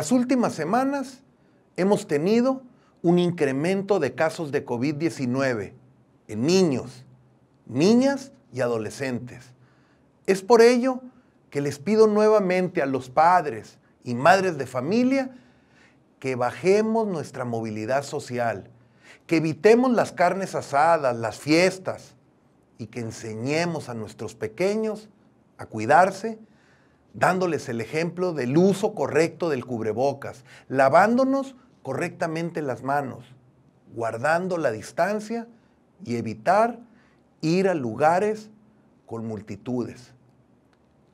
las últimas semanas hemos tenido un incremento de casos de COVID-19 en niños, niñas y adolescentes. Es por ello que les pido nuevamente a los padres y madres de familia que bajemos nuestra movilidad social, que evitemos las carnes asadas, las fiestas y que enseñemos a nuestros pequeños a cuidarse, dándoles el ejemplo del uso correcto del cubrebocas, lavándonos correctamente las manos, guardando la distancia y evitar ir a lugares con multitudes.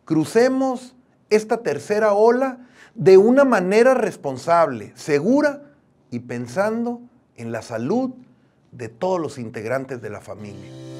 Crucemos esta tercera ola de una manera responsable, segura y pensando en la salud de todos los integrantes de la familia.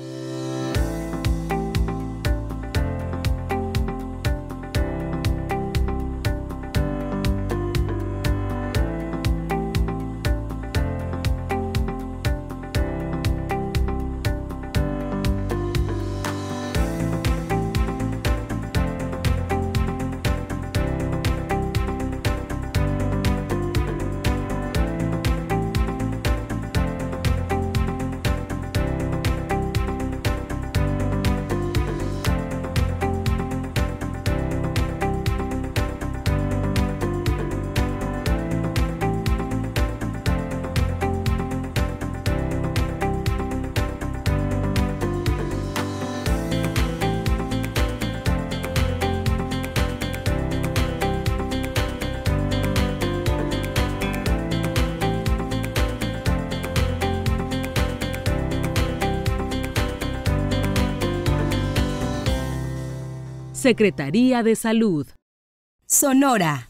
Secretaría de Salud. Sonora.